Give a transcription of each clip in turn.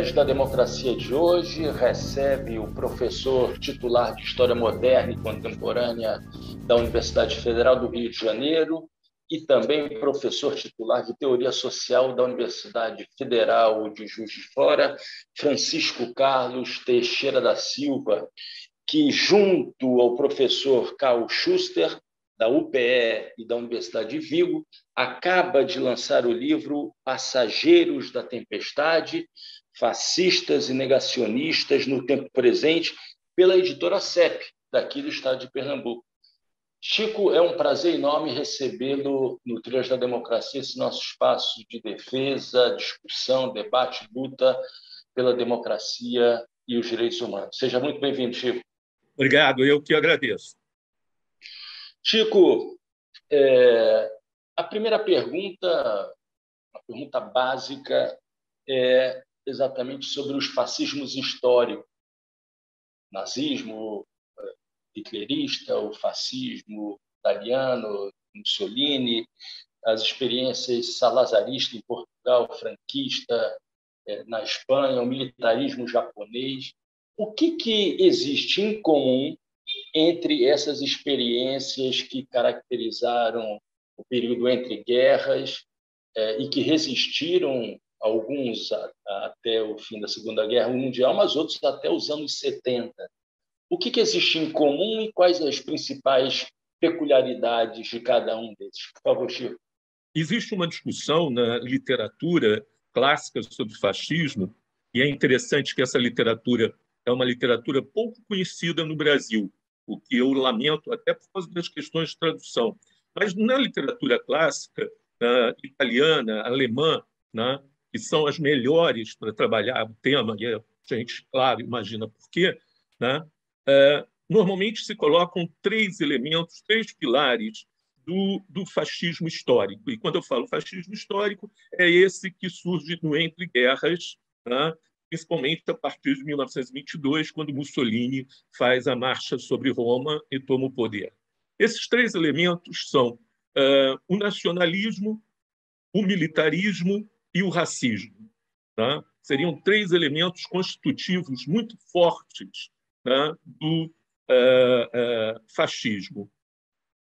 Trás da Democracia de hoje recebe o professor titular de História Moderna e Contemporânea da Universidade Federal do Rio de Janeiro e também professor titular de Teoria Social da Universidade Federal de Juiz de Fora, Francisco Carlos Teixeira da Silva, que, junto ao professor Carl Schuster, da UPE e da Universidade de Vigo, acaba de lançar o livro Passageiros da Tempestade, Fascistas e Negacionistas no Tempo Presente, pela editora CEP, daqui do estado de Pernambuco. Chico, é um prazer enorme recebê-lo no Trilhas da Democracia, esse nosso espaço de defesa, discussão, debate, luta pela democracia e os direitos humanos. Seja muito bem-vindo, Chico. Obrigado, eu que agradeço. Chico, é, a primeira pergunta, a pergunta básica, é exatamente sobre os fascismos históricos. Nazismo é, hitlerista, o fascismo italiano, Mussolini, as experiências salazaristas em Portugal, franquista é, na Espanha, o militarismo japonês. O que, que existe em comum entre essas experiências que caracterizaram o período entre guerras é, e que resistiram alguns a, a, até o fim da Segunda Guerra Mundial, mas outros até os anos 70. O que, que existe em comum e quais as principais peculiaridades de cada um deles? Por favor, Chico. Existe uma discussão na literatura clássica sobre fascismo, e é interessante que essa literatura é uma literatura pouco conhecida no Brasil o que eu lamento até por causa das questões de tradução. Mas na literatura clássica, italiana, alemã, né, que são as melhores para trabalhar o tema, e a gente, claro, imagina por quê, né, uh, normalmente se colocam três elementos, três pilares do, do, fascismo histórico. E quando eu falo fascismo histórico, é esse que surge no entre guerras, né, principalmente a partir de 1922, quando Mussolini faz a marcha sobre Roma e toma o poder. Esses três elementos são uh, o nacionalismo, o militarismo e o racismo. Tá? Seriam três elementos constitutivos muito fortes tá? do uh, uh, fascismo.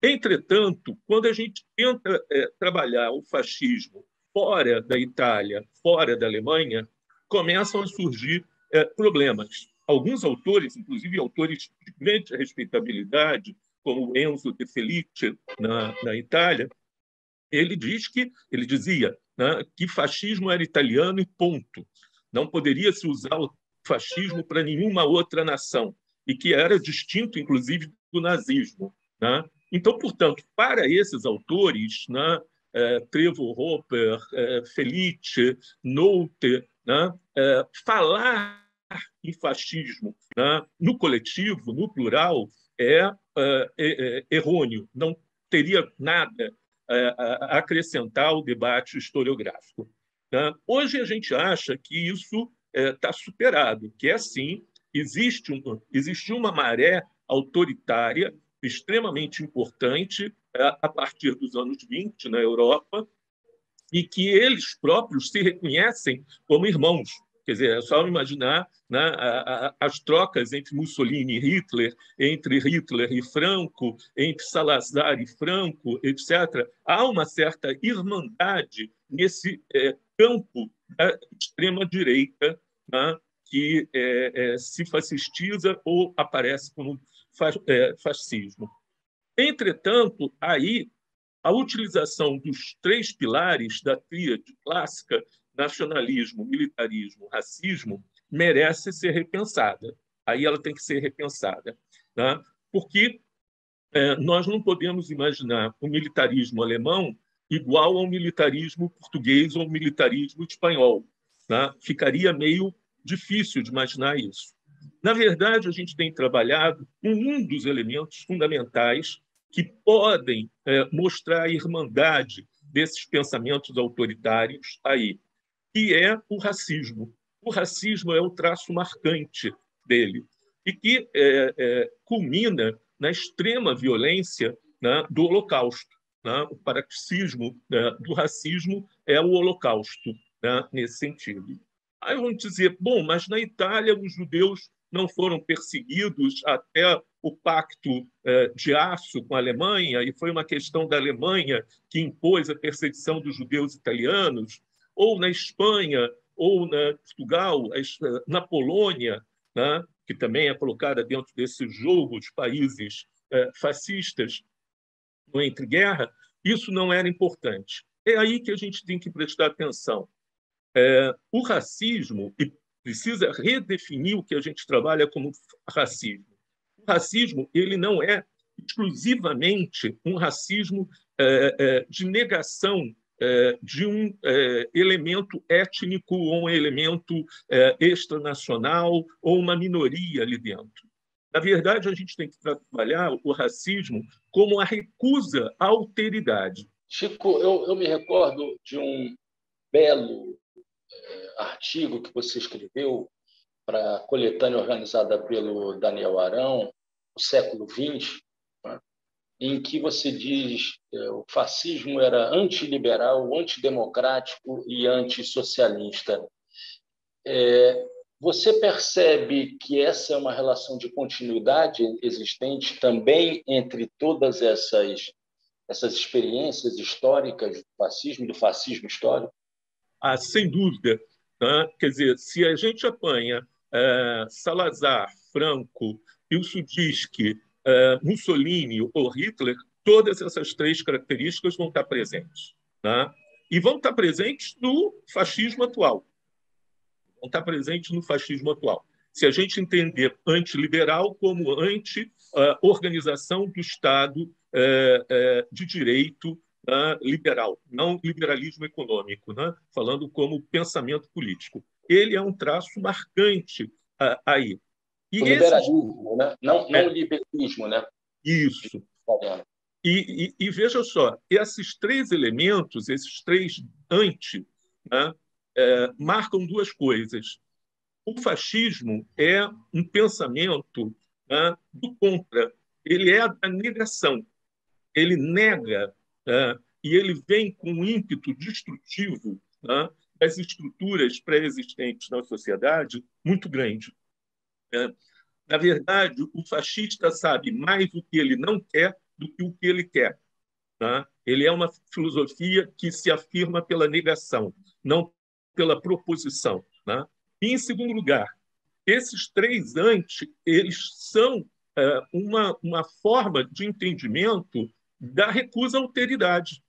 Entretanto, quando a gente tenta trabalhar o fascismo fora da Itália, fora da Alemanha, começam a surgir problemas. Alguns autores, inclusive autores de grande respeitabilidade, como Enzo De Felice na, na Itália, ele diz que ele dizia né, que fascismo era italiano e ponto. Não poderia se usar o fascismo para nenhuma outra nação e que era distinto, inclusive, do nazismo. Né? Então, portanto, para esses autores, né, é, Trevor Hopper, é, Felice, Nolte, né? é, falar em fascismo né? no coletivo, no plural, é, é, é errôneo, não teria nada acrescentar ao debate historiográfico. Né? Hoje a gente acha que isso está é, superado, que é existe, um, existe uma maré autoritária extremamente importante é, a partir dos anos 20 na Europa, e que eles próprios se reconhecem como irmãos. Quer dizer, é só imaginar né, a, a, as trocas entre Mussolini e Hitler, entre Hitler e Franco, entre Salazar e Franco, etc. Há uma certa irmandade nesse é, campo da extrema-direita né, que é, é, se fascistiza ou aparece como é, fascismo. Entretanto, aí a utilização dos três pilares da tríade clássica, nacionalismo, militarismo, racismo, merece ser repensada. Aí ela tem que ser repensada, tá? porque é, nós não podemos imaginar o militarismo alemão igual ao militarismo português ou militarismo espanhol. Tá? Ficaria meio difícil de imaginar isso. Na verdade, a gente tem trabalhado com um dos elementos fundamentais que podem é, mostrar a irmandade desses pensamentos autoritários aí, que é o racismo. O racismo é o traço marcante dele e que é, é, culmina na extrema violência né, do Holocausto. Né? O paroxismo né, do racismo é o Holocausto, né, nesse sentido. Aí vão dizer, bom, mas na Itália os judeus não foram perseguidos até o pacto eh, de aço com a Alemanha, e foi uma questão da Alemanha que impôs a perseguição dos judeus italianos, ou na Espanha, ou na Portugal, na Polônia, né, que também é colocada dentro desse jogo de países eh, fascistas no entre-guerra, isso não era importante. É aí que a gente tem que prestar atenção. É, o racismo, e precisa redefinir o que a gente trabalha como racismo. O racismo ele não é exclusivamente um racismo é, é, de negação é, de um é, elemento étnico ou um elemento é, extranacional ou uma minoria ali dentro. Na verdade, a gente tem que trabalhar o racismo como a recusa à alteridade. Chico, eu, eu me recordo de um belo é, artigo que você escreveu para a coletânea organizada pelo Daniel Arão, o século XX, em que você diz que é, o fascismo era antiliberal, antidemocrático e antissocialista. É, você percebe que essa é uma relação de continuidade existente também entre todas essas essas experiências históricas do fascismo, do fascismo histórico? Ah, sem dúvida. Né? Quer dizer, se a gente apanha é, Salazar, Franco, Pilsudski, é, Mussolini ou Hitler, todas essas três características vão estar presentes. Né? E vão estar presentes no fascismo atual. Vão estar presentes no fascismo atual. Se a gente entender antiliberal como anti-organização do Estado é, é, de direito né, liberal, não liberalismo econômico, né, falando como pensamento político. Ele é um traço marcante aí. E o liberalismo, né? não, não é, o liberalismo. Né? Isso. E, e, e, veja só, esses três elementos, esses três anti, né, é, marcam duas coisas. O fascismo é um pensamento né, do contra, ele é a negação ele nega né, e ele vem com um ímpeto destrutivo né, das estruturas pré-existentes na sociedade muito grande. Né. Na verdade, o fascista sabe mais o que ele não quer do que o que ele quer. Né. Ele é uma filosofia que se afirma pela negação, não pela proposição. Né. E, em segundo lugar, esses três antes, eles são é, uma, uma forma de entendimento da recusa à alteridade,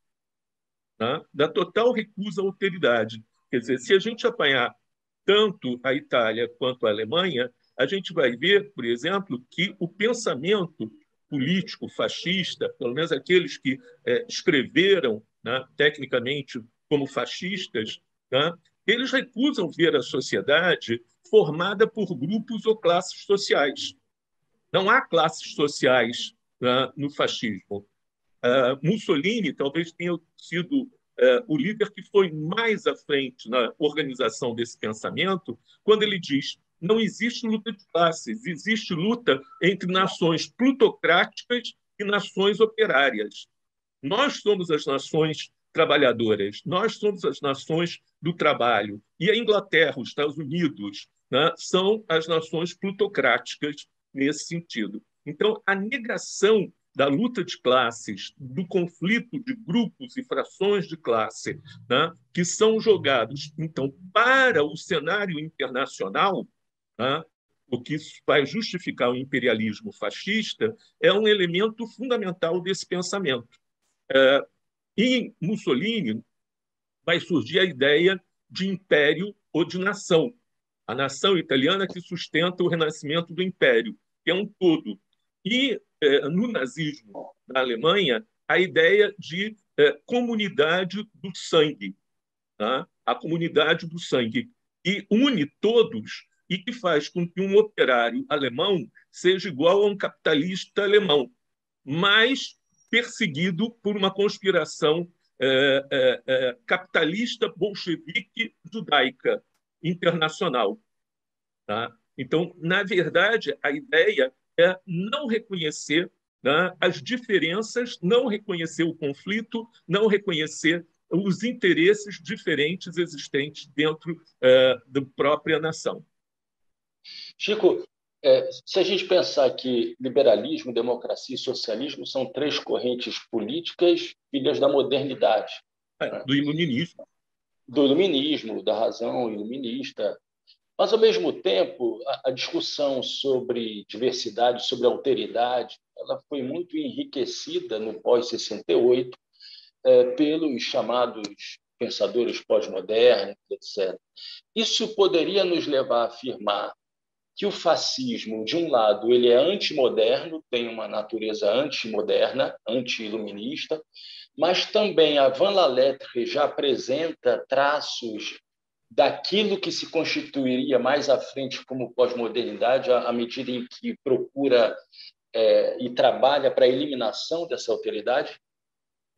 tá? da total recusa à alteridade. Quer dizer, se a gente apanhar tanto a Itália quanto a Alemanha, a gente vai ver, por exemplo, que o pensamento político fascista, pelo menos aqueles que é, escreveram né, tecnicamente como fascistas, né, eles recusam ver a sociedade formada por grupos ou classes sociais. Não há classes sociais né, no fascismo. Uh, Mussolini talvez tenha sido uh, o líder que foi mais à frente na organização desse pensamento, quando ele diz: não existe luta de classes, existe luta entre nações plutocráticas e nações operárias. Nós somos as nações trabalhadoras, nós somos as nações do trabalho. E a Inglaterra, os Estados Unidos, né, são as nações plutocráticas nesse sentido. Então, a negação da luta de classes, do conflito de grupos e frações de classe, né, que são jogados, então, para o cenário internacional, né, o que vai justificar o imperialismo fascista, é um elemento fundamental desse pensamento. É, em Mussolini, vai surgir a ideia de império ou de nação. A nação italiana que sustenta o renascimento do império, que é um todo. E é, no nazismo na Alemanha a ideia de é, comunidade do sangue, tá? a comunidade do sangue, que une todos e que faz com que um operário alemão seja igual a um capitalista alemão, mas perseguido por uma conspiração é, é, é, capitalista bolchevique judaica internacional. Tá? Então, na verdade, a ideia é não reconhecer né, as diferenças, não reconhecer o conflito, não reconhecer os interesses diferentes existentes dentro é, da própria nação. Chico, é, se a gente pensar que liberalismo, democracia e socialismo são três correntes políticas filhas da modernidade. É, do iluminismo. Do iluminismo, da razão iluminista. Mas, ao mesmo tempo, a, a discussão sobre diversidade, sobre alteridade, ela foi muito enriquecida no pós-68 é, pelos chamados pensadores pós-modernos, etc. Isso poderia nos levar a afirmar que o fascismo, de um lado, ele é antimoderno, tem uma natureza antimoderna, anti-iluminista, mas também a Van La Lettre já apresenta traços daquilo que se constituiria mais à frente como pós-modernidade, à medida em que procura é, e trabalha para a eliminação dessa alteridade?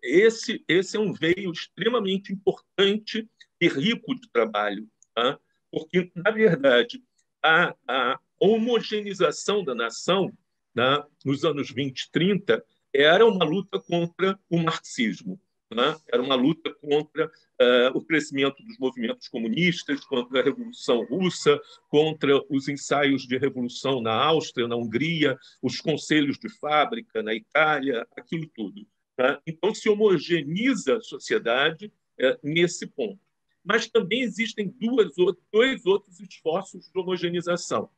Esse, esse é um veio extremamente importante e rico de trabalho, tá? porque, na verdade, a, a homogeneização da nação né, nos anos 20 e 30 era uma luta contra o marxismo, né? era uma luta contra uh, o crescimento dos movimentos comunistas, contra a Revolução Russa, contra os ensaios de revolução na Áustria, na Hungria, os conselhos de fábrica na Itália, aquilo tudo. Tá? Então, se homogeneiza a sociedade uh, nesse ponto mas também existem duas, dois outros esforços de homogeneização.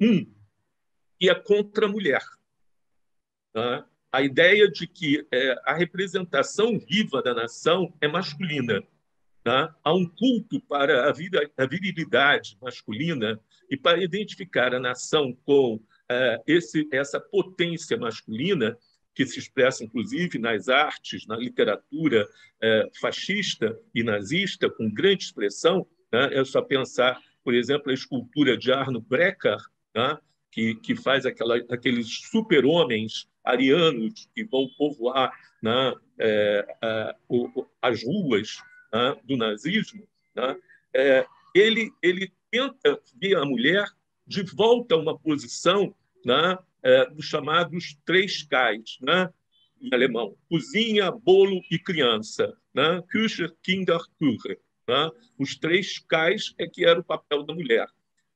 Um, que é contra a mulher. Tá? A ideia de que é, a representação viva da nação é masculina. Tá? Há um culto para a, vida, a virilidade masculina e para identificar a nação com é, essa potência masculina, que se expressa, inclusive, nas artes, na literatura é, fascista e nazista, com grande expressão. Né? É só pensar, por exemplo, a escultura de Arno Brecker, né? que, que faz aquela, aqueles super-homens arianos que vão povoar né? é, o, as ruas né? do nazismo. Né? É, ele, ele tenta ver a mulher de volta a uma posição né? É, dos chamados três Ks, né? em alemão: cozinha, bolo e criança. Né? Küche, Kinder, Küche. Né? Os três Ks é que era o papel da mulher.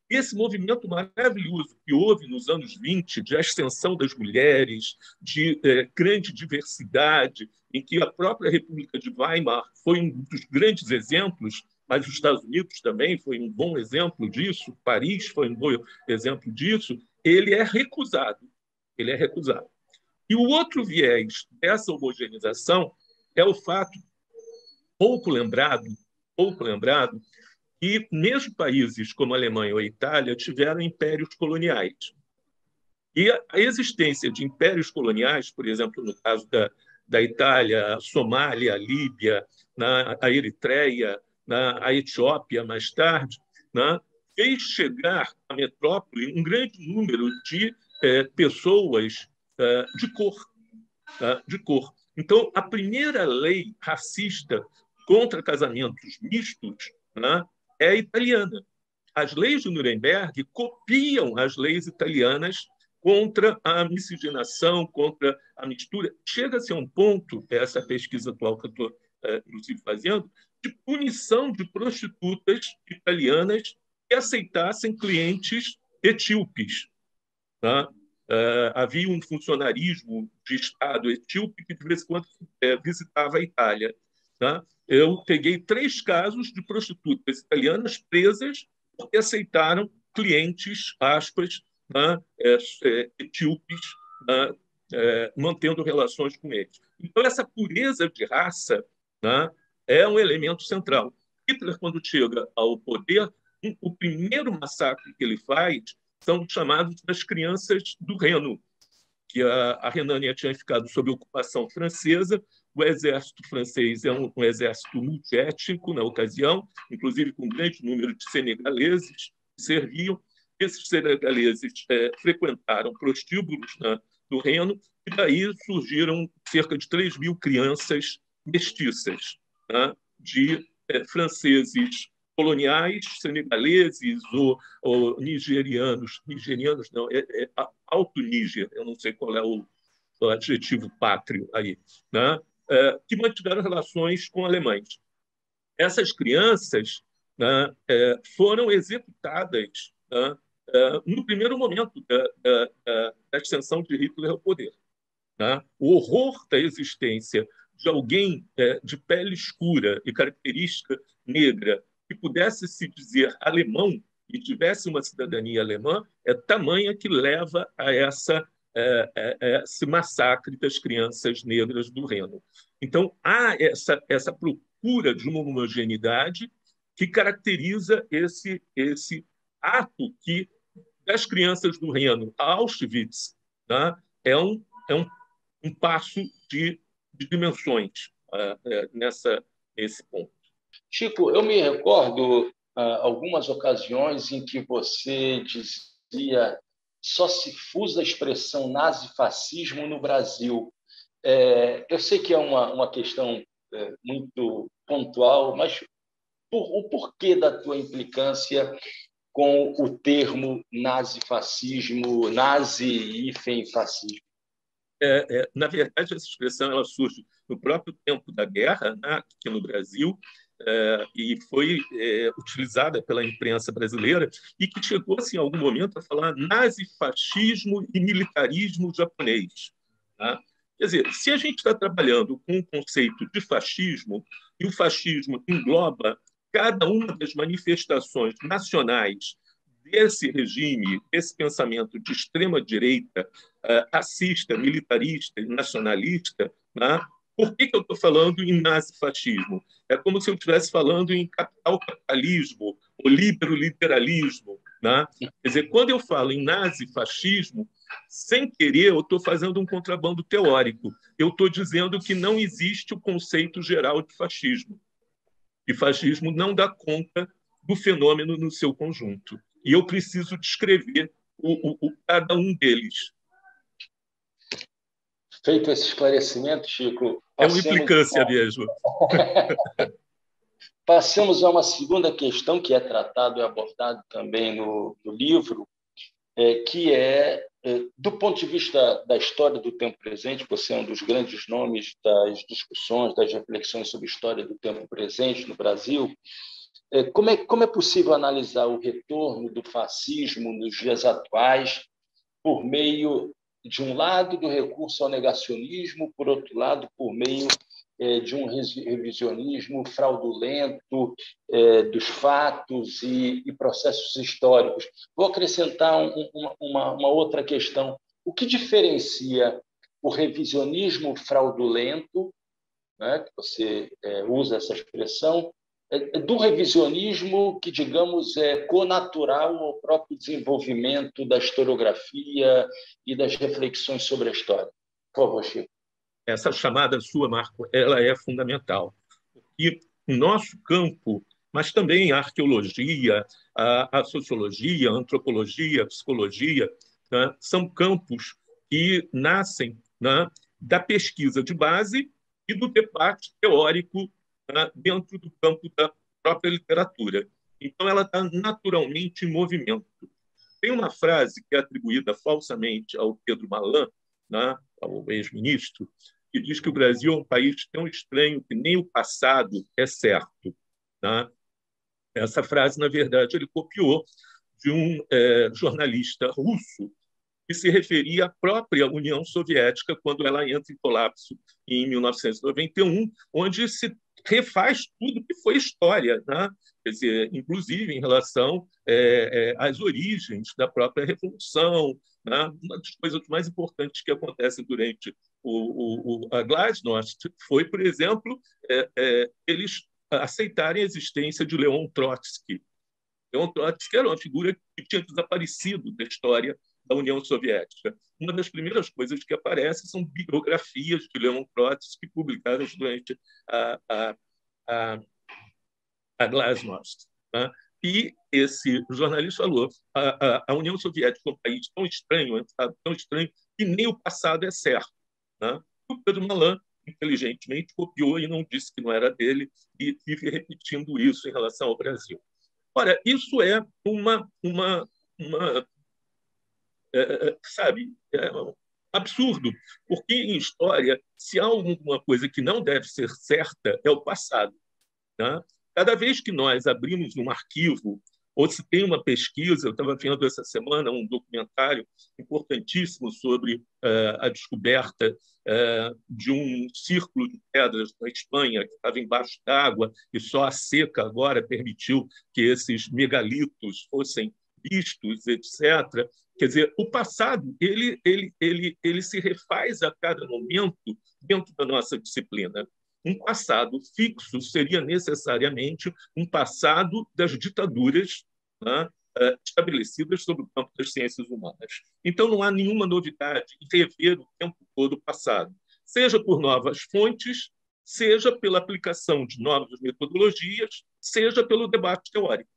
Esse movimento maravilhoso que houve nos anos 20, de ascensão das mulheres, de é, grande diversidade, em que a própria República de Weimar foi um dos grandes exemplos, mas os Estados Unidos também foi um bom exemplo disso, Paris foi um bom exemplo disso, ele é recusado. Ele é recusado. E o outro viés dessa homogeneização é o fato pouco lembrado, pouco lembrado, que mesmo países como a Alemanha ou a Itália tiveram impérios coloniais. E a existência de impérios coloniais, por exemplo, no caso da, da Itália, Somália, Líbia, na, a Eritreia, na, a Etiópia mais tarde, né, fez chegar à metrópole um grande número de é, pessoas é, de cor, tá? de cor. Então, a primeira lei racista contra casamentos mistos né, é italiana. As leis de Nuremberg copiam as leis italianas contra a miscigenação, contra a mistura. Chega-se a um ponto, essa pesquisa atual que eu estou, é, inclusive, fazendo, de punição de prostitutas italianas que aceitassem clientes etíopes. Tá? Uh, havia um funcionarismo de Estado etíope que, de vez em quando, é, visitava a Itália. Tá? Eu peguei três casos de prostitutas italianas presas porque aceitaram clientes, aspas, tá? é, é, etíopes, tá? é, mantendo relações com eles. Então, essa pureza de raça tá? é um elemento central. Hitler, quando chega ao poder, o primeiro massacre que ele faz são chamados das crianças do Reno, que a, a Renânia tinha ficado sob ocupação francesa. O exército francês é um, um exército multiétnico na ocasião, inclusive com um grande número de senegaleses que serviam. Esses senegaleses é, frequentaram prostíbulos né, do Reno, e daí surgiram cerca de 3 mil crianças mestiças, né, de é, franceses coloniais senegaleses ou, ou, nigerianos, nigerianos não, é, é alto Níger, eu não sei qual é o, o adjetivo pátrio aí, né? é, que mantiveram relações com alemães. Essas crianças né, é, foram executadas né, é, no primeiro momento da, da, da, ascensão de Hitler ao poder. Né? O horror da existência de alguém é, de pele escura e característica negra que pudesse se dizer alemão e tivesse uma cidadania alemã é tamanha que leva a essa é, é, é, esse massacre das crianças negras do Reno. Então há essa essa procura de uma homogeneidade que caracteriza esse esse ato que das crianças do Reno a Auschwitz né, é um é um, um passo de, de dimensões uh, nessa nesse ponto. Chico, eu me recordo uh, algumas ocasiões em que você dizia só se usa a expressão nazifascismo no Brasil. É, eu sei que é uma, uma questão é, muito pontual, mas por, o porquê da tua implicância com o termo nazifascismo, nazi-fascismo? É, é, na verdade, essa expressão ela surge no próprio tempo da guerra, né, aqui no Brasil, é, e foi é, utilizada pela imprensa brasileira e que chegou, assim, em algum momento, a falar nazifascismo e militarismo japonês. Tá? Quer dizer, se a gente está trabalhando com o conceito de fascismo, e o fascismo engloba cada uma das manifestações nacionais desse regime, desse pensamento de extrema-direita, uh, militarista e nacionalista, né? Por que, que eu estou falando em nazifascismo? É como se eu estivesse falando em capital capitalismo ou liberalismo. Né? Quer dizer, quando eu falo em nazifascismo, sem querer, eu estou fazendo um contrabando teórico. Eu estou dizendo que não existe o conceito geral de fascismo. E fascismo não dá conta do fenômeno no seu conjunto. E eu preciso descrever o, o, o cada um deles. Feito esse esclarecimento, Chico. É uma implicância a... mesmo. Passamos a uma segunda questão que é tratado e abordado também no, no livro, é, que é, é, do ponto de vista da história do tempo presente, você é um dos grandes nomes das discussões, das reflexões sobre a história do tempo presente no Brasil. É, como, é, como é possível analisar o retorno do fascismo nos dias atuais por meio de um lado, do recurso ao negacionismo, por outro lado, por meio é, de um revisionismo fraudulento é, dos fatos e, processos históricos. Vou acrescentar um, uma, outra questão. O que diferencia o revisionismo fraudulento, né, que você é, usa essa expressão, do revisionismo que, digamos, é conatural ao próprio desenvolvimento da historiografia e das reflexões sobre a história. Por favor, Chico. Essa chamada sua, Marco, ela é fundamental. E o nosso campo, mas também a arqueologia, a, a sociologia, a antropologia, a psicologia, né, são campos que nascem né, da pesquisa de base e do debate teórico né, dentro do campo da própria literatura. Então, ela está naturalmente em movimento. Tem uma frase que é atribuída falsamente ao Pedro Malan, né, ao ex-ministro, que diz que o Brasil é um país tão estranho que nem o passado é certo. Né? Essa frase, na verdade, ele copiou de um é, jornalista russo que se referia à própria União Soviética quando ela entra em colapso em 1991, onde se refaz tudo que foi história, né? Quer dizer, inclusive em relação é, é, às origens da própria revolução. Né? Uma das coisas mais importantes que acontecem durante o, o, a Glasnost foi, por exemplo, é, é, eles aceitarem a existência de Leon Trotsky. Leon Trotsky era uma figura que tinha desaparecido da história da União Soviética. Uma das primeiras coisas que aparece são biografias de Leon Trotsky publicadas durante a, a, a, a Glasnost. Né? E esse jornalista falou: a, a, a, União Soviética é um país tão estranho, tão estranho, que nem o passado é certo. Né? O Pedro Malan, inteligentemente, copiou e não disse que não era dele, e vive repetindo isso em relação ao Brasil. Ora, isso é uma, uma, uma é, é, sabe, é absurdo, porque em história, se há alguma coisa que não deve ser certa, é o passado. Tá? Cada vez que nós abrimos um arquivo ou se tem uma pesquisa, eu estava vendo essa semana um documentário importantíssimo sobre uh, a descoberta uh, de um círculo de pedras na Espanha que estava embaixo d'água e só a seca agora permitiu que esses megalitos fossem vistos, etc. Quer dizer, o passado ele, ele, ele, ele se refaz a cada momento dentro da nossa disciplina. Um passado fixo seria necessariamente um passado das ditaduras né, eh, estabelecidas sobre o campo das ciências humanas. Então, não há nenhuma novidade em rever o tempo todo o passado, seja por novas fontes, seja pela aplicação de novas metodologias, seja pelo debate teórico.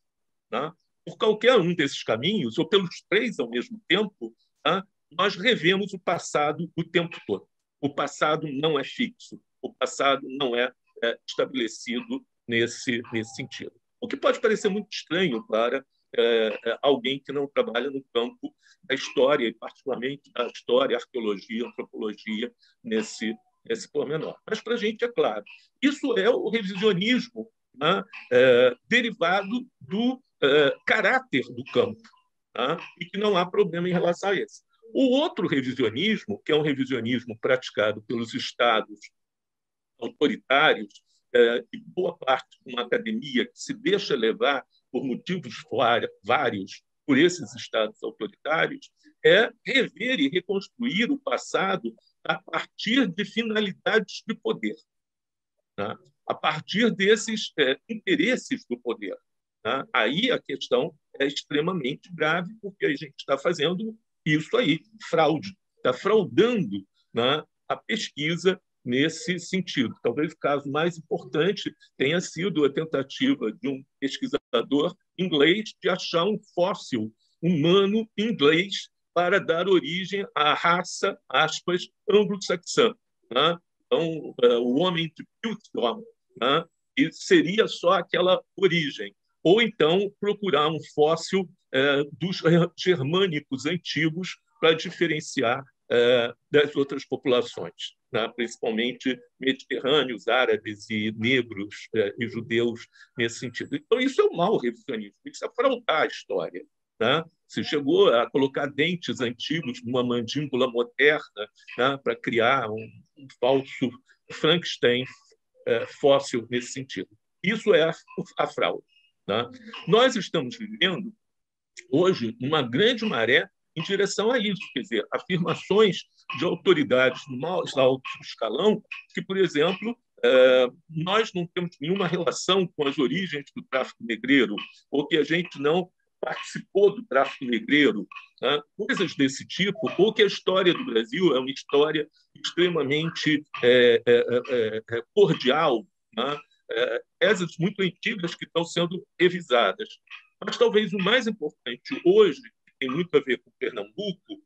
Né? Por qualquer um desses caminhos, ou pelos três ao mesmo tempo, né, nós revemos o passado o tempo todo. O passado não é fixo o passado não é, é estabelecido nesse, nesse sentido. O que pode parecer muito estranho para é, é, alguém que não trabalha no campo da história, e particularmente da história, arqueologia, antropologia, nesse, nesse pormenor. Mas, para a gente, é claro, isso é o revisionismo né, é, derivado do é, caráter do campo, né, e que não há problema em relação a esse. O outro revisionismo, que é um revisionismo praticado pelos estados autoritários é, e boa parte de uma academia que se deixa levar por motivos vários por esses estados autoritários, é rever e reconstruir o passado a partir de finalidades de poder, né? a partir desses é, interesses do poder. Né? Aí a questão é extremamente grave, porque a gente está fazendo isso aí, fraude, está fraudando né, a pesquisa nesse sentido. Talvez o caso mais importante tenha sido a tentativa de um pesquisador inglês de achar um fóssil humano inglês para dar origem à raça, aspas, anglo-saxã. Né? Então, é, o homem de Piltdown, né? e seria só aquela origem. Ou então procurar um fóssil é, dos germânicos antigos para diferenciar é, das outras populações né, principalmente mediterrâneos, árabes e negros eh, e judeus nesse sentido. Então, isso é um mau revisionismo, isso é fraudar a história. Né? Se chegou a colocar dentes antigos numa mandíbula moderna né, para criar um, um, falso Frankenstein fóssil nesse sentido. Isso é a, a fraude. Né? Nós estamos vivendo hoje uma grande maré em direção a isso, quer dizer, afirmações de autoridades no mais alto escalão que, por exemplo, é, nós não temos nenhuma relação com as origens do tráfico negreiro, ou que a gente não participou do tráfico negreiro, né? coisas desse tipo, ou que a história do Brasil é uma história extremamente é, é, é cordial, né? Essas muito antigas que estão sendo revisadas. Mas talvez o mais importante hoje tem muito a ver com Pernambuco,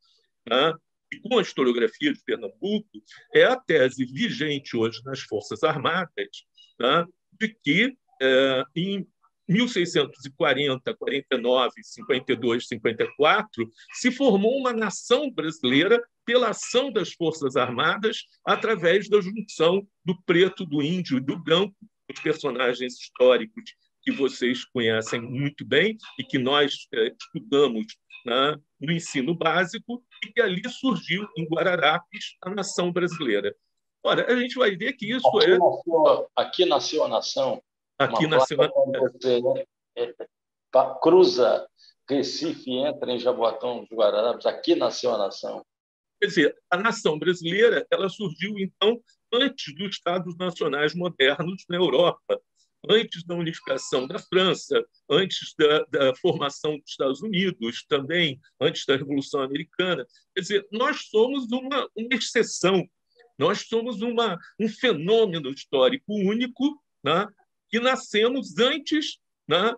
né? e com a historiografia de Pernambuco, é a tese vigente hoje nas Forças Armadas né? de que, é, em 1640, 49, 52, 54, se formou uma nação brasileira pela ação das Forças Armadas através da junção do preto, do índio e do branco, os personagens históricos que vocês conhecem muito bem e que nós é, estudamos né, no ensino básico e que ali surgiu em Guararapes a nação brasileira. Ora, a gente vai ver que isso aqui é. Nasceu, aqui nasceu a nação. Aqui nasceu a você, né, é, cruza Recife entra em Jaboatão dos Guararapes. Aqui nasceu a nação. Quer dizer, a nação brasileira ela surgiu, então, antes dos Estados nacionais modernos na Europa antes da unificação da França, antes da, da, formação dos Estados Unidos, também antes da Revolução Americana. Quer dizer, nós somos uma, uma exceção, nós somos uma, um fenômeno histórico único, né, que nascemos antes né,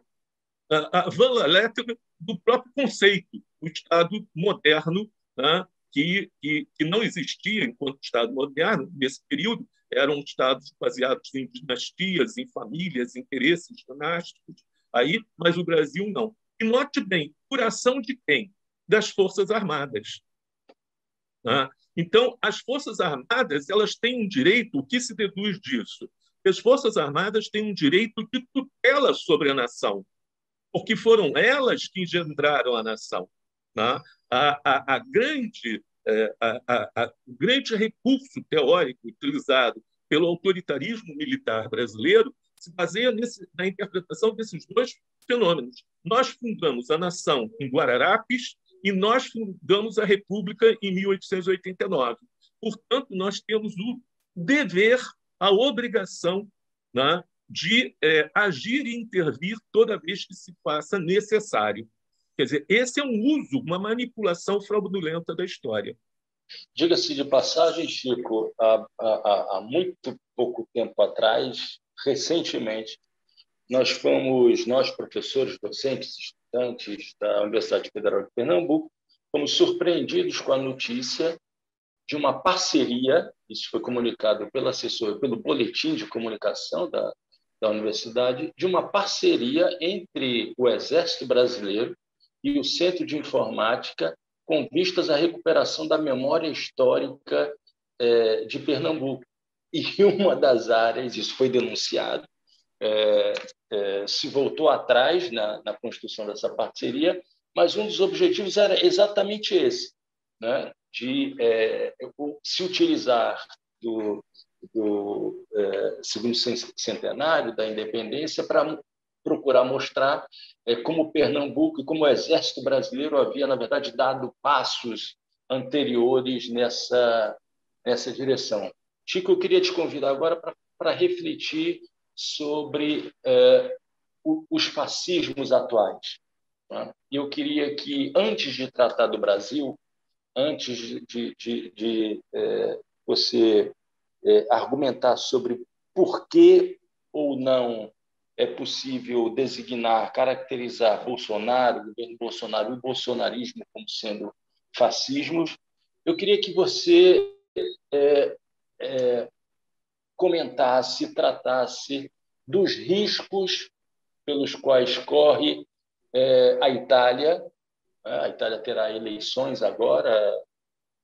a, a letra do próprio conceito, o Estado moderno, né, que, que, que não existia enquanto Estado moderno nesse período, eram estados baseados em dinastias, em famílias, interesses dinásticos, aí, mas o Brasil não. E note bem, por ação de quem? Das Forças Armadas. Né? Então, as Forças Armadas elas têm um direito, o que se deduz disso? As Forças Armadas têm um direito de tutela sobre a nação, porque foram elas que engendraram a nação. Né? A, a, a grande, é, a, o grande recurso teórico utilizado pelo autoritarismo militar brasileiro se baseia nesse, na interpretação desses dois fenômenos. Nós fundamos a nação em Guararapes e nós fundamos a República em 1889. Portanto, nós temos o dever, a obrigação né, de é, agir e intervir toda vez que se faça necessário. Quer dizer, esse é um uso, uma manipulação fraudulenta da história. Diga-se de passagem, Chico, há, há, há, muito pouco tempo atrás, recentemente, nós fomos, nós professores, docentes, estudantes da Universidade Federal de Pernambuco, fomos surpreendidos com a notícia de uma parceria, isso foi comunicado pelo assessor, pelo boletim de comunicação da, da universidade, de uma parceria entre o Exército Brasileiro e o Centro de Informática com vistas à recuperação da memória histórica é, de Pernambuco. E uma das áreas, isso foi denunciado, é, é, se voltou atrás na, na construção dessa parceria, mas um dos objetivos era exatamente esse, né? de se utilizar do, do segundo centenário da independência para procurar mostrar é, como Pernambuco e como o Exército Brasileiro havia, na verdade, dado passos anteriores nessa, nessa direção. Chico, eu queria te convidar agora para refletir sobre é, os fascismos atuais. Né? Eu queria que, antes de tratar do Brasil, antes de, de, de é, você é, argumentar sobre por que ou não é possível designar, caracterizar Bolsonaro, o governo Bolsonaro e o bolsonarismo como sendo fascismos, eu queria que você é, é, comentasse, tratasse dos riscos pelos quais corre é, a Itália. A Itália terá eleições agora,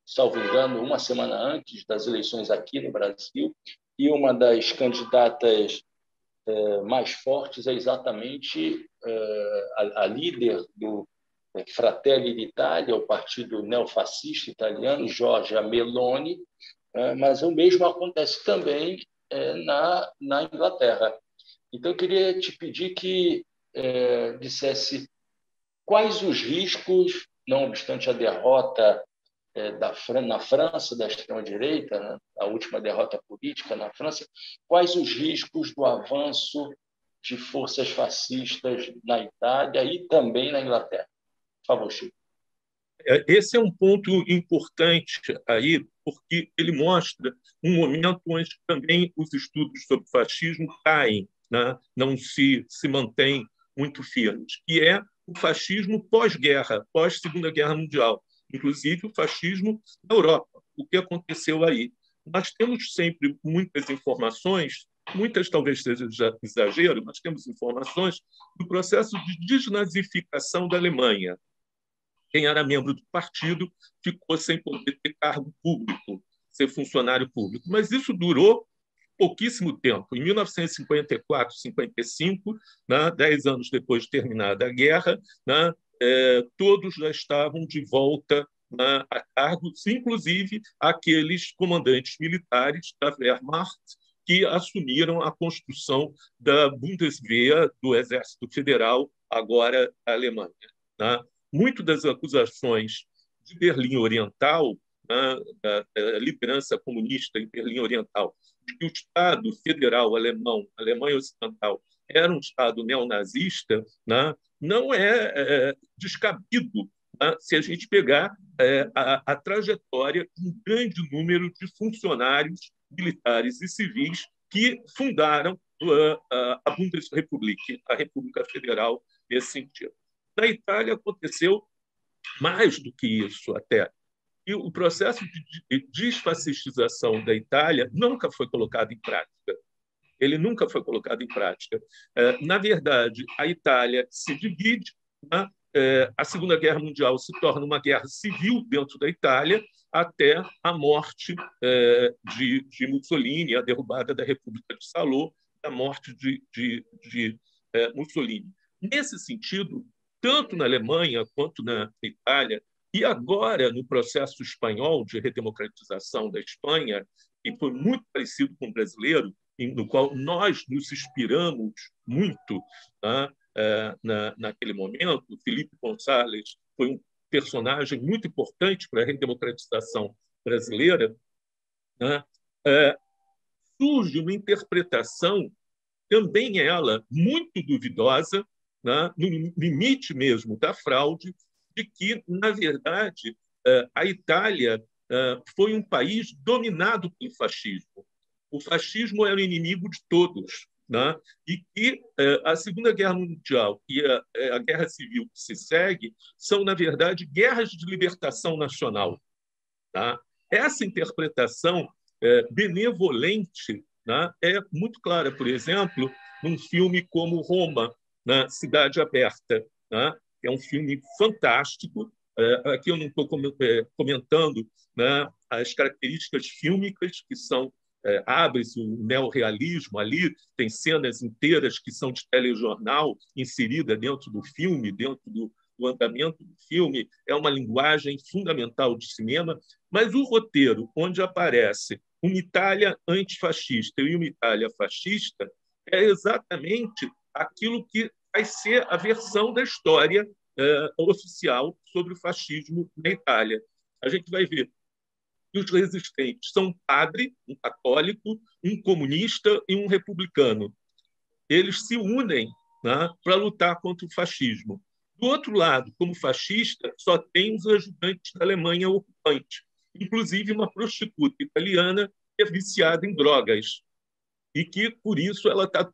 salvo engano, uma semana antes das eleições aqui no Brasil, e uma das candidatas mais fortes é exatamente é, a, a, líder do é, Fratelli d'Italia, o partido neofascista italiano, Giorgia Meloni, é, mas o mesmo acontece também é, na, na Inglaterra. Então, eu queria te pedir que é, dissesse quais os riscos, não obstante a derrota é, da, na França da extrema-direita, né, a última derrota política na França, quais os riscos do avanço de forças fascistas na Itália e também na Inglaterra? Por favor, Chico. É, esse é um ponto importante aí, porque ele mostra um momento onde também os estudos sobre fascismo caem, né? não se, se mantêm muito firmes, que é o fascismo pós-guerra, pós-Segunda Guerra Mundial inclusive o fascismo na Europa. O que aconteceu aí? Nós temos sempre muitas informações, muitas talvez seja exagero, mas temos informações do processo de desnazificação da Alemanha. Quem era membro do partido ficou sem poder ter cargo público, ser funcionário público. Mas isso durou pouquíssimo tempo. Em 1954, 55, né, dez anos depois de terminada a guerra, né, é, todos já estavam de volta na, a cargos, inclusive aqueles comandantes militares da Wehrmacht que assumiram a construção da Bundeswehr, do Exército Federal, agora Alemanha. Né? Muito das acusações de Berlim Oriental, né, da, da liderança comunista em Berlim Oriental, de que o Estado federal alemão, Alemanha Ocidental, era um Estado neonazista, né, não é, é descabido né, se a gente pegar é, a, a, trajetória de um grande número de funcionários militares e civis que fundaram a, a Bundesrepublik, a República Federal, nesse sentido. Na Itália aconteceu mais do que isso até. E o processo de desfascistização da Itália nunca foi colocado em prática ele nunca foi colocado em prática. É, na verdade, a Itália se divide né, é, a Segunda Guerra Mundial se torna uma guerra civil dentro da Itália, até a morte é, de, Mussolini, a derrubada da República de Salò, a morte de, de, de Mussolini. Nesse sentido, tanto na Alemanha quanto na Itália, e agora no processo espanhol de redemocratização da Espanha, que foi muito parecido com o brasileiro, no qual nós nos inspiramos muito tá? é, na, naquele momento. Felipe Gonçalves foi um personagem muito importante para a redemocratização brasileira. Né? É, surge uma interpretação, também ela muito duvidosa, né? no limite mesmo da fraude, de que, na verdade, é, a Itália foi um país dominado pelo fascismo. O fascismo era o inimigo de todos. Né? e que é, a Segunda Guerra Mundial e a, a, Guerra Civil que se segue são, na verdade, guerras de libertação nacional. Tá? Essa interpretação é, benevolente né, é muito clara, por exemplo, num filme como Roma, na Cidade Aberta, né, é um filme fantástico. É, aqui eu não estou é, comentando né, as características fílmicas, que são é, abre-se o neorrealismo ali, tem cenas inteiras que são de telejornal inserida dentro do filme, dentro do, do andamento do filme, é uma linguagem fundamental de cinema, mas o roteiro, onde aparece uma Itália antifascista e uma Itália fascista, é exatamente aquilo que vai ser a versão da história é, oficial sobre o fascismo na Itália. A gente vai ver que os resistentes são um padre, um católico, um comunista e um republicano. Eles se unem né, para lutar contra o fascismo. Do outro lado, como fascista, só tem os ajudantes da Alemanha ocupante, inclusive uma prostituta italiana que é viciada em drogas e que, por isso, ela está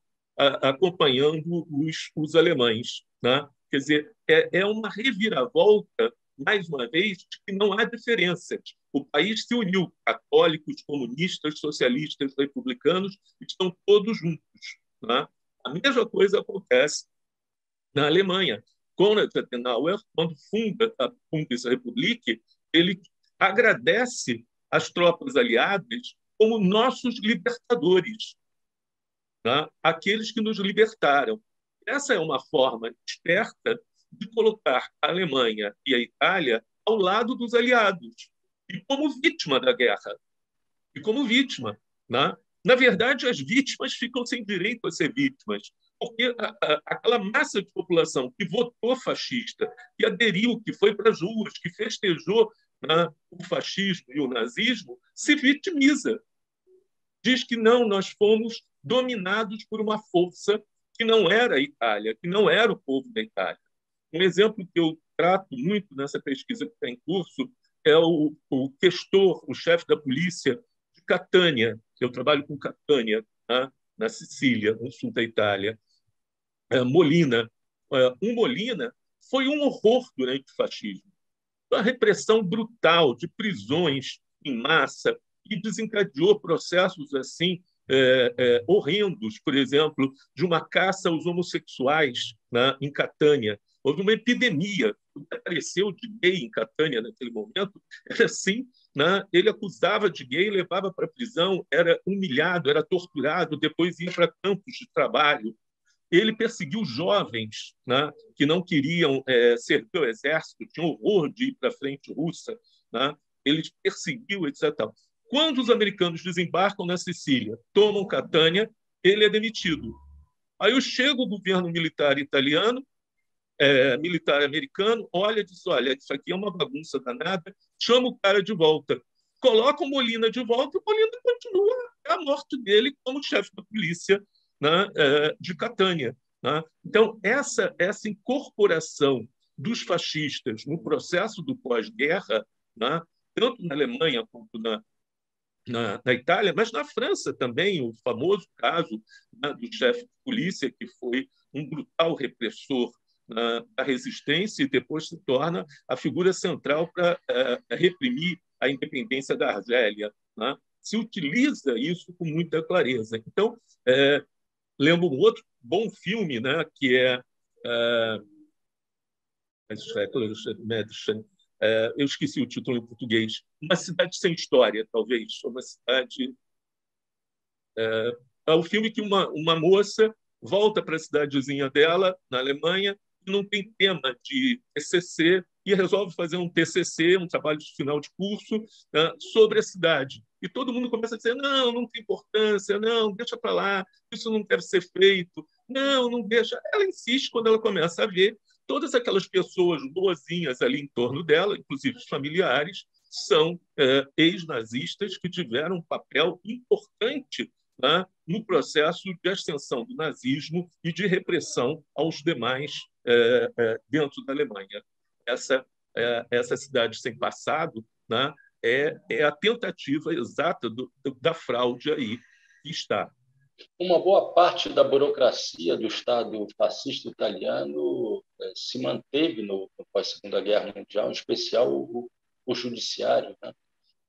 acompanhando os, os alemães. Né? Quer dizer, é, é uma reviravolta mais uma vez, que não há diferenças. O país se uniu, católicos, comunistas, socialistas, republicanos, estão todos juntos. Né? A mesma coisa acontece na Alemanha. Konrad Adenauer, quando funda a Bundesrepublik, ele agradece as tropas aliadas como nossos libertadores, né? aqueles que nos libertaram. Essa é uma forma esperta de colocar a Alemanha e a Itália ao lado dos aliados e como vítima da guerra. E como vítima. Né? Na verdade, as vítimas ficam sem direito a ser vítimas, porque a, a, aquela massa de população que votou fascista, que aderiu, que foi para as ruas, que festejou né, o fascismo e o nazismo, se vitimiza. Diz que não, nós fomos dominados por uma força que não era a Itália, que não era o povo da Itália. Um exemplo que eu trato muito nessa pesquisa que está em curso é o, o questor, o chefe da polícia de Catânia. Eu trabalho com Catânia, né, na Sicília, no sul da Itália. É, Molina. É, um Molina foi um horror durante o fascismo. Uma repressão brutal de prisões em massa e desencadeou processos assim é, é, horrendos, por exemplo, de uma caça aos homossexuais né, em Catânia, Houve uma epidemia. O que apareceu de gay em Catânia naquele momento era assim: né? ele acusava de gay, levava para a prisão, era humilhado, era torturado, depois ia para campos de trabalho. Ele perseguiu jovens né? que não queriam é, servir ao exército, tinham horror de ir para a frente russa. Né? Ele perseguiu, etc. Quando os americanos desembarcam na Sicília, tomam Catânia, ele é demitido. Aí chega o governo militar italiano, é, militar americano olha e diz: olha, isso aqui é uma bagunça danada, chama o cara de volta. Coloca o Molina de volta e o Molina continua a morte dele como chefe da polícia né, é, de Catânia. Né? Então, essa, essa incorporação dos fascistas no processo do pós-guerra, né, tanto na Alemanha quanto na, na, na, Itália, mas na França também, o famoso caso né, do chefe de polícia, que foi um brutal repressor da resistência e depois se torna a figura central para é, reprimir a independência da Argélia. Né? Se utiliza isso com muita clareza. Então, é, lembro um outro bom filme, né, que é, é é, eu esqueci o título em português, uma cidade sem história, talvez, uma cidade. É, é o filme que uma, uma moça volta para a cidadezinha dela, na Alemanha, não tem tema de TCC, e resolve fazer um TCC, um trabalho de final de curso, né, sobre a cidade. E todo mundo começa a dizer: não, não tem importância, não, deixa para lá, isso não deve ser feito, não, não deixa. Ela insiste quando ela começa a ver todas aquelas pessoas boazinhas ali em torno dela, inclusive os familiares, são é, ex-nazistas que tiveram um papel importante né, no processo de ascensão do nazismo e de repressão aos demais dentro da Alemanha. Essa, é, essa cidade sem passado né, é, é a tentativa exata do, da fraude aí que está. Uma boa parte da burocracia do Estado fascista italiano é, se manteve no, pós-Segunda Guerra Mundial, em especial o, o judiciário. Né?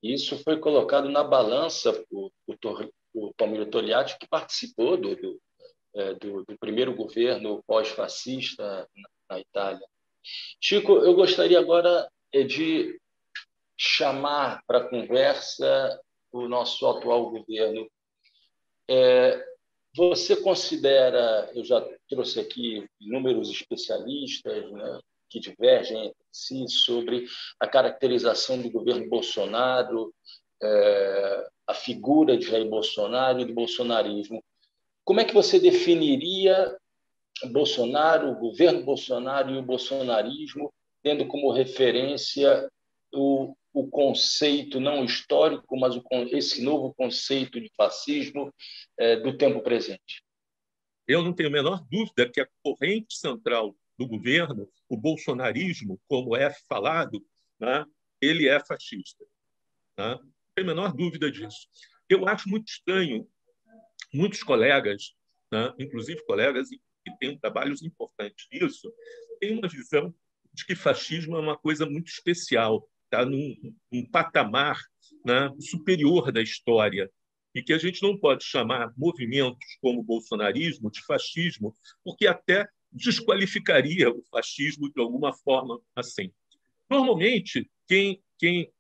E isso foi colocado na balança por, por, Palmiro Togliatti, que participou do, do, é, do, do primeiro governo pós-fascista na, Itália. Chico, eu gostaria agora é, de chamar para conversa o nosso atual governo. É, você considera, eu já trouxe aqui inúmeros especialistas né, que divergem entre si sobre a caracterização do governo Bolsonaro, é, a figura de Jair Bolsonaro e do bolsonarismo. Como é que você definiria Bolsonaro, o governo Bolsonaro e o bolsonarismo, tendo como referência o, o conceito não histórico, mas o, esse novo conceito de fascismo é, do tempo presente? Eu não tenho a menor dúvida que a corrente central do governo, o bolsonarismo, como é falado, né, ele é fascista. Né? tem a menor dúvida disso. Eu acho muito estranho muitos colegas, né, inclusive colegas que têm trabalhos importantes nisso, têm uma visão de que fascismo é uma coisa muito especial, está num, num, patamar né, superior da história e que a gente não pode chamar movimentos como o bolsonarismo de fascismo, porque até desqualificaria o fascismo de alguma forma assim. Normalmente, quem, quem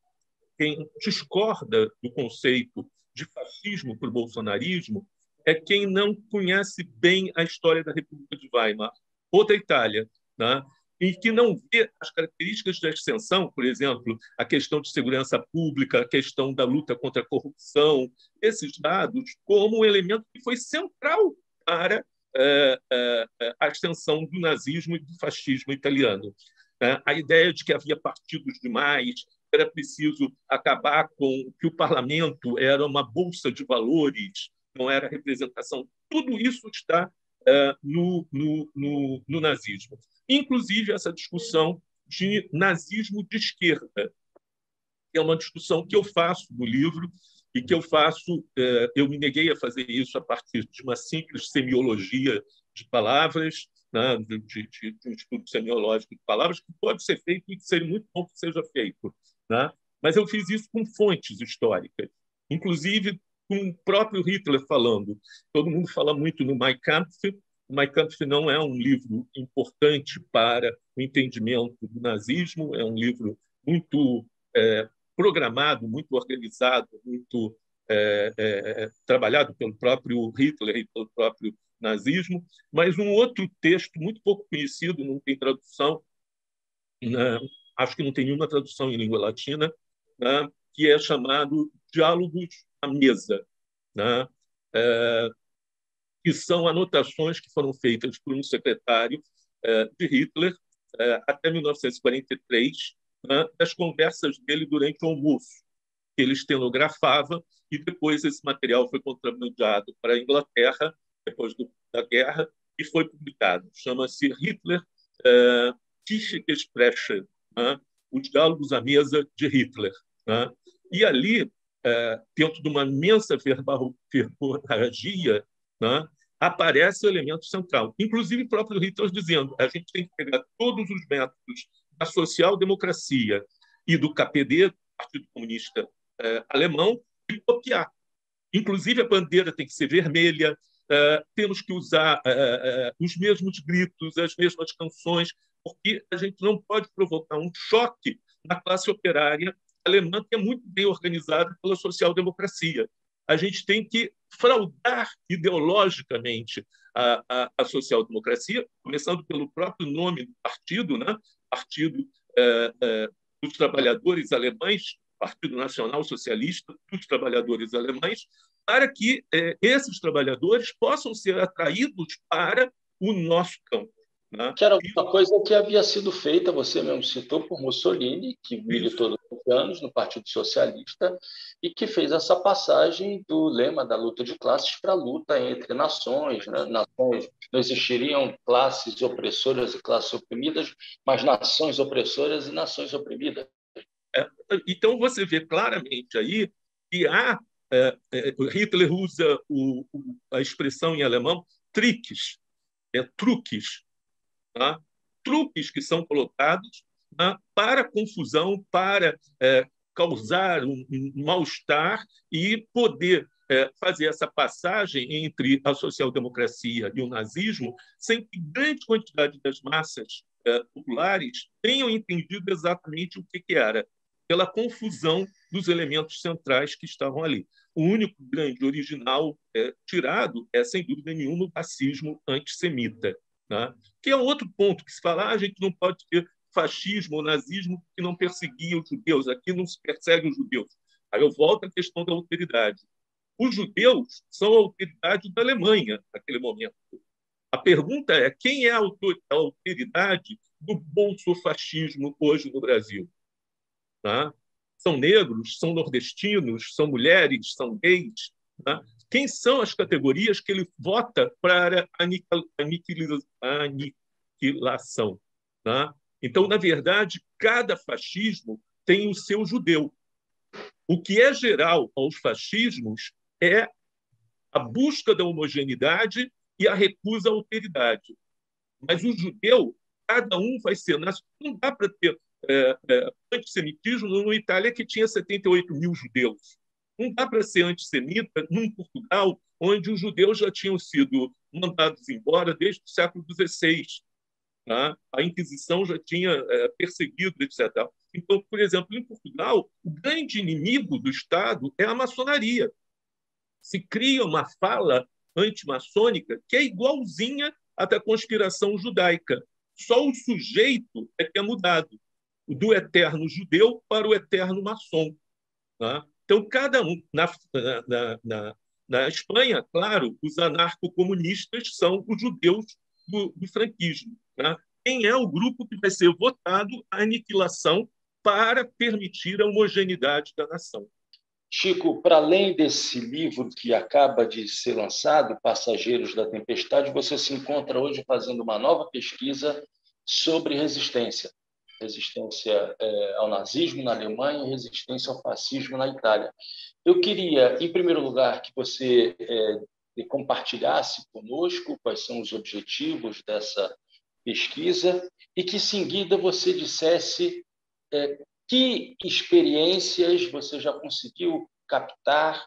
quem discorda do conceito de fascismo para o bolsonarismo é quem não conhece bem a história da República de Weimar ou da Itália, né? e que não vê as características da extensão, por exemplo, a questão de segurança pública, a questão da luta contra a corrupção, esses dados como um elemento que foi central para é, é, a extensão do nazismo e do fascismo italiano. Né? A ideia de que havia partidos demais, era preciso acabar com que o parlamento era uma bolsa de valores, não era representação. Tudo isso está é, no, no, no, no nazismo. Inclusive essa discussão de nazismo de esquerda, que é uma discussão que eu faço no livro e que eu faço, é, eu me neguei a fazer isso a partir de uma simples semiologia de palavras, né, de, de, de, um estudo semiológico de palavras, que pode ser feito e que seria muito bom que seja feito. Né? Mas eu fiz isso com fontes históricas, inclusive com o próprio Hitler falando. Todo mundo fala muito no Mein Kampf. O Mein Kampf não é um livro importante para o entendimento do nazismo, é um livro muito é, programado, muito organizado, muito é, é, trabalhado pelo próprio Hitler e pelo próprio nazismo, mas um outro texto muito pouco conhecido, não tem tradução, né, acho que não tem nenhuma tradução em língua latina, né, que é chamado Diálogos à Mesa, né, é, que são anotações que foram feitas por um secretário é, de Hitler é, até 1943, né, das conversas dele durante o almoço, ele estenografava, e depois esse material foi contrabandeado para a Inglaterra, depois do, da guerra, e foi publicado. Chama-se Hitler é, Tischgespräche, né? os diálogos à mesa de Hitler. Né? E ali, é, dentro de uma imensa verborragia, né? aparece o elemento central. Inclusive, o próprio Hitler dizendo a gente tem que pegar todos os métodos da social-democracia e do KPD, Partido Comunista é, Alemão, e copiar. Inclusive, a bandeira tem que ser vermelha, é, temos que usar os mesmos gritos, as mesmas canções, porque a gente não pode provocar um choque na classe operária alemã, que é muito bem organizada pela social-democracia. A gente tem que fraudar ideologicamente a, a, a social-democracia, começando pelo próprio nome do partido, né? Partido é, é, dos Trabalhadores Alemães, Partido Nacional Socialista dos Trabalhadores Alemães, para que é, esses trabalhadores possam ser atraídos para o nosso campo. Né? Que era uma coisa que havia sido feita, você mesmo citou, por Mussolini, que militou durante anos no Partido Socialista e que fez essa passagem do lema da luta de classes para a luta entre nações. Né? nações. Não existiriam classes opressoras e classes oprimidas, mas nações opressoras e nações oprimidas. É, então, você vê claramente aí que há. É, é, Hitler usa o, a expressão em alemão tricks, é, truques, tá? truques que são colocados tá? para confusão, para é, causar um, um mal-estar e poder é, fazer essa passagem entre a social-democracia e o nazismo sem que grande quantidade das massas é, populares tenham entendido exatamente o que, que era, pela confusão dos elementos centrais que estavam ali. O único grande original é, tirado é, sem dúvida nenhuma, o racismo antissemita. Né? Que é outro ponto que se fala, ah, a gente não pode ter fascismo ou nazismo que não perseguia os judeus, aqui não se persegue os judeus. Aí eu volto à questão da autoridade. Os judeus são a autoridade da Alemanha naquele momento. A pergunta é quem é a autoridade do bolsofascismo hoje no Brasil? Tá? São negros, são nordestinos, são mulheres, são gays. Tá? Quem são as categorias que ele vota para aniquilação. Tá? Então, na verdade, cada fascismo tem o seu judeu. O que é geral aos fascismos é a busca da homogeneidade e a recusa à alteridade. Mas o judeu, cada um vai ser. Não dá para ter é, é, antissemitismo numa Itália que tinha 78 mil judeus. Não dá para ser antissemita num Portugal onde os judeus já tinham sido mandados embora desde o século XVI. Tá? A Inquisição já tinha é, perseguido, etc. Então, por exemplo, em Portugal, o grande inimigo do Estado é a maçonaria. Se cria uma fala antimaçônica que é igualzinha à da conspiração judaica. Só o sujeito é que é mudado, do eterno judeu para o eterno maçom. Tá? Então, cada um. Na, na, na, na Espanha, claro, os anarcocomunistas são os judeus do, do franquismo. Né? Quem é o grupo que vai ser votado à aniquilação para permitir a homogeneidade da nação? Chico, para além desse livro que acaba de ser lançado, Passageiros da Tempestade, você se encontra hoje fazendo uma nova pesquisa sobre resistência resistência é, ao nazismo na Alemanha e resistência ao fascismo na Itália. Eu queria, em primeiro lugar, que você é, compartilhasse conosco quais são os objetivos dessa pesquisa e que, em seguida, você dissesse é, que experiências você já conseguiu captar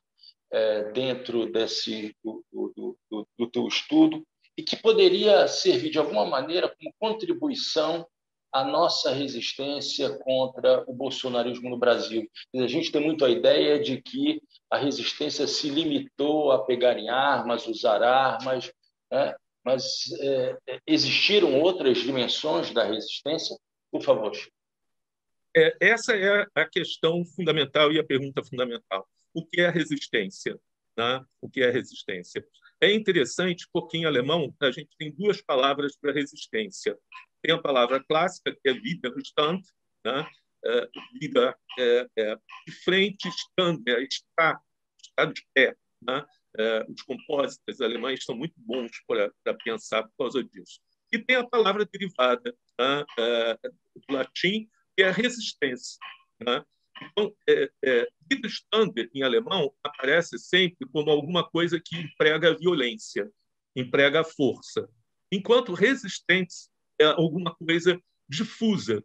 é, dentro desse do, do, do, do teu estudo e que poderia servir de alguma maneira como contribuição a nossa resistência contra o bolsonarismo no Brasil. A gente tem muito a ideia de que a resistência se limitou a pegar em armas, usar armas, né? mas é, existiram outras dimensões da resistência? Por favor. É, essa é a questão fundamental e a pergunta fundamental. O que é resistência? Né? O que é resistência? É interessante, porque em alemão a gente tem duas palavras para resistência tem a palavra clássica, que é Widerstand, né? É, vida é, é, de frente, stand, é, está, está de pé. Né? É, os compósitos alemães são muito bons para pensar por causa disso. E tem a palavra derivada né? É, do latim, que é resistência. Né? Então, é, é, em alemão, aparece sempre como alguma coisa que emprega a violência, emprega a força. Enquanto resistência é alguma coisa difusa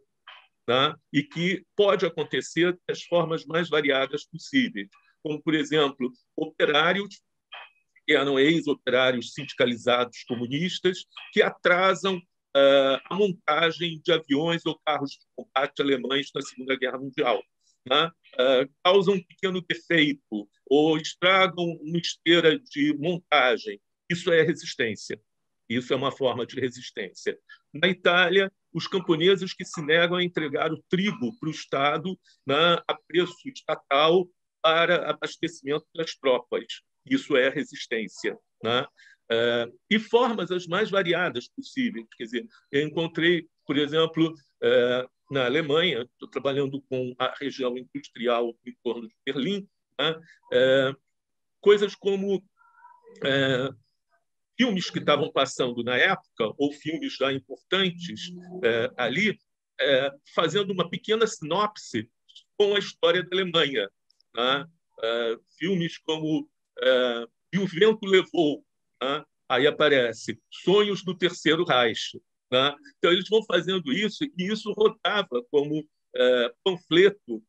tá? e que pode acontecer das formas mais variadas possíveis, como, por exemplo, operários que eram ex-operários sindicalizados comunistas que atrasam a montagem de aviões ou carros de combate alemães na Segunda Guerra Mundial. Né? causam um pequeno defeito ou estragam uma esteira de montagem. Isso é resistência. Isso é uma forma de resistência. Na Itália, os camponeses que se negam a entregar o trigo para o Estado né, a preço estatal para abastecimento das tropas. Isso é resistência. Né? É, e formas as mais variadas possíveis. Quer dizer, eu encontrei, por exemplo, é, na Alemanha, estou trabalhando com a região industrial em torno de Berlim, né? é, coisas como é, filmes que estavam passando na época, ou filmes já importantes é, ali, é, fazendo uma pequena sinopse com a história da Alemanha. Né? É, filmes como é, E o Vento Levou, né? aí aparece Sonhos do Terceiro Reich. Né? Então, eles vão fazendo isso, e isso rodava como é, panfleto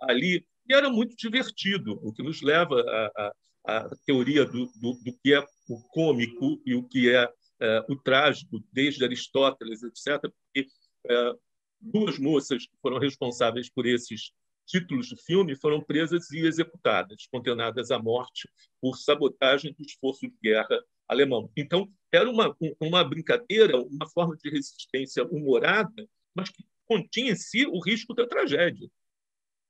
ali, e era muito divertido, o que nos leva a, a a teoria do, do, do, que é o cômico e o que é, é o trágico, desde Aristóteles, etc., porque é, duas moças que foram responsáveis por esses títulos de filme foram presas e executadas, condenadas à morte por sabotagem do esforço de guerra alemão. Então, era uma, uma brincadeira, uma forma de resistência humorada, mas que continha em si o risco da tragédia.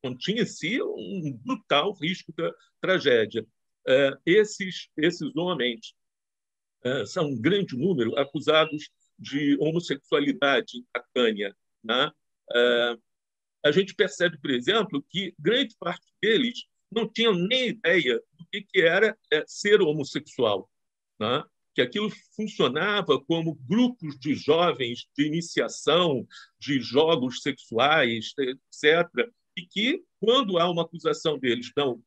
Continha em si um brutal risco da tragédia. É, esses, esses homens é, são um grande número acusados de homossexualidade em Catânia. Né? É, a gente percebe, por exemplo, que grande parte deles não tinham nem ideia do que, que era ser homossexual, né? que aquilo funcionava como grupos de jovens de iniciação de jogos sexuais, etc., e que, quando há uma acusação deles, não,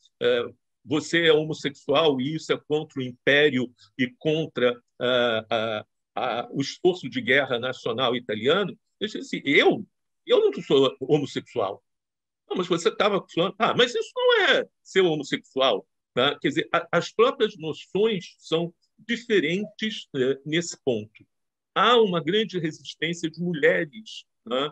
você é homossexual e isso é contra o império e contra uh, uh, uh, o esforço de guerra nacional italiano. Eu disse assim, eu? Eu não sou homossexual. Não, mas você estava falando, ah, mas isso não é ser homossexual. Né? Quer dizer, a, as próprias noções são diferentes né, nesse ponto. Há uma grande resistência de mulheres, né?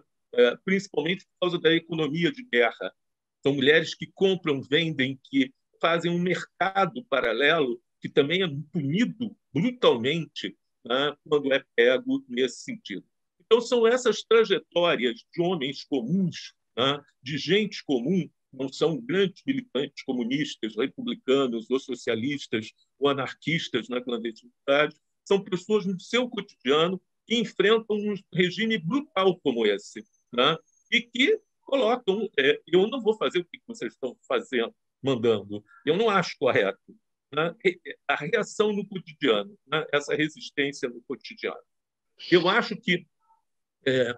principalmente por causa da economia de guerra. São mulheres que compram, vendem, que fazem um mercado paralelo que também é punido brutalmente né, quando é pego nesse sentido. Então, são essas trajetórias de homens comuns, né, de gente comum, não são grandes militantes comunistas, republicanos ou socialistas ou anarquistas na clandestinidade, são pessoas no seu cotidiano que enfrentam um regime brutal como esse, né? e que colocam. É, eu não vou fazer o que vocês estão fazendo, mandando. Eu não acho correto. Né? A reação no cotidiano, né? essa resistência no cotidiano. Eu acho que é,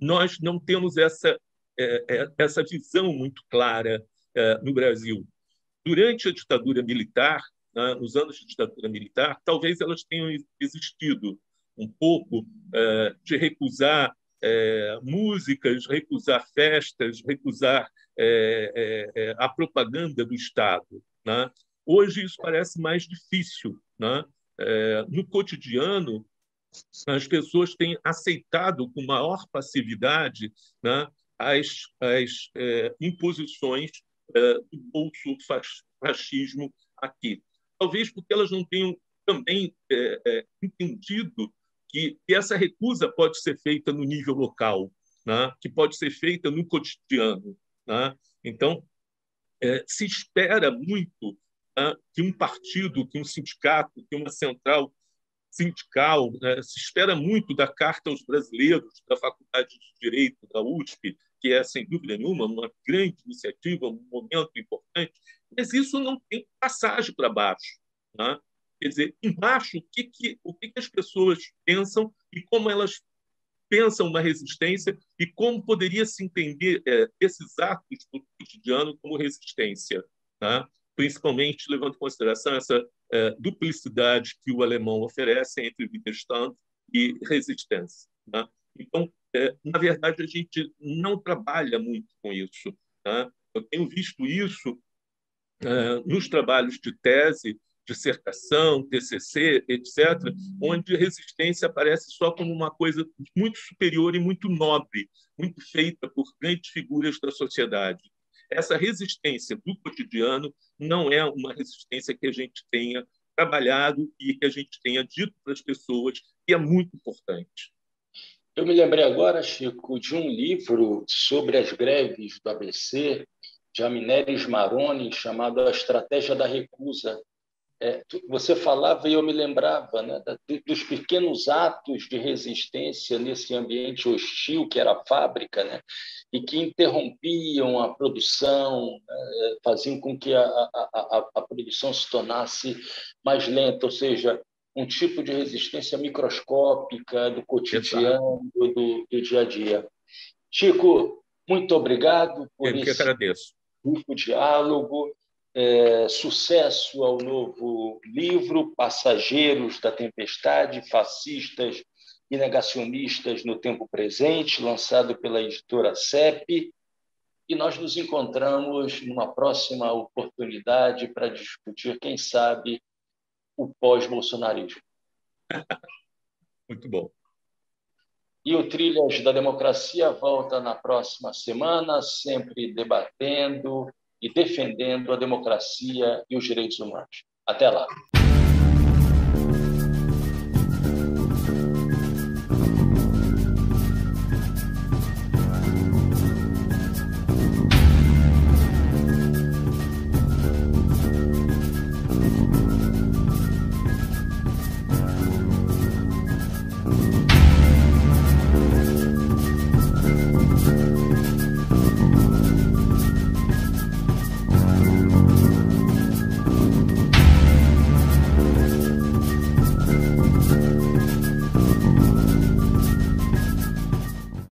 nós não temos essa, é, é essa visão muito clara é, no Brasil. Durante a ditadura militar, né, nos anos de ditadura militar, talvez elas tenham existido um pouco é, de recusar é, músicas, recusar festas, recusar é, é, é, a propaganda do Estado. Né? Hoje isso parece mais difícil. Né? É, no cotidiano, as pessoas têm aceitado com maior passividade né, as, as é, imposições do bolso fascismo aqui. Talvez porque elas não tenham também entendido que, essa recusa pode ser feita no nível local, né? que pode ser feita no cotidiano. Né? Então, é, se espera muito né, que um partido, que um sindicato, que uma central sindical, né, se espera muito da Carta aos Brasileiros, da Faculdade de Direito da USP, que é, sem dúvida nenhuma, uma grande iniciativa, um momento importante, mas isso não tem passagem para baixo. Né? Quer dizer, embaixo, o que, que, o que, que as pessoas pensam e como elas pensam uma resistência e como poderia se entender é, esses atos do cotidiano como resistência, tá? principalmente levando em consideração essa é, duplicidade que o alemão oferece entre Widerstand e resistência. Tá? Então, é, na verdade, a gente não trabalha muito com isso. Tá? Eu tenho visto isso é, nos trabalhos de tese dissertação, TCC, etc., onde resistência aparece só como uma coisa muito superior e muito nobre, muito feita por grandes figuras da sociedade. Essa resistência do cotidiano não é uma resistência que a gente tenha trabalhado e que a gente tenha dito para as pessoas que é muito importante. Eu me lembrei agora, Chico, de um livro sobre as greves do ABC, de Amineres Maroni, chamado A Estratégia da Recusa, é, você falava e eu me lembrava né, dos pequenos atos de resistência nesse ambiente hostil que era a fábrica, né, e que interrompiam a produção, né, faziam com que a, a, a, a produção se tornasse mais lenta, ou seja, um tipo de resistência microscópica do cotidiano, do, do, dia a dia. Chico, muito obrigado por eu esse agradeço. diálogo. É, sucesso ao novo livro Passageiros da Tempestade, Fascistas e Negacionistas no Tempo Presente, lançado pela editora CEP. E nós nos encontramos numa próxima oportunidade para discutir, quem sabe, o pós-bolsonarismo. Muito bom. E o Trilhas da Democracia volta na próxima semana, sempre debatendo e defendendo a democracia e os direitos humanos. Até lá.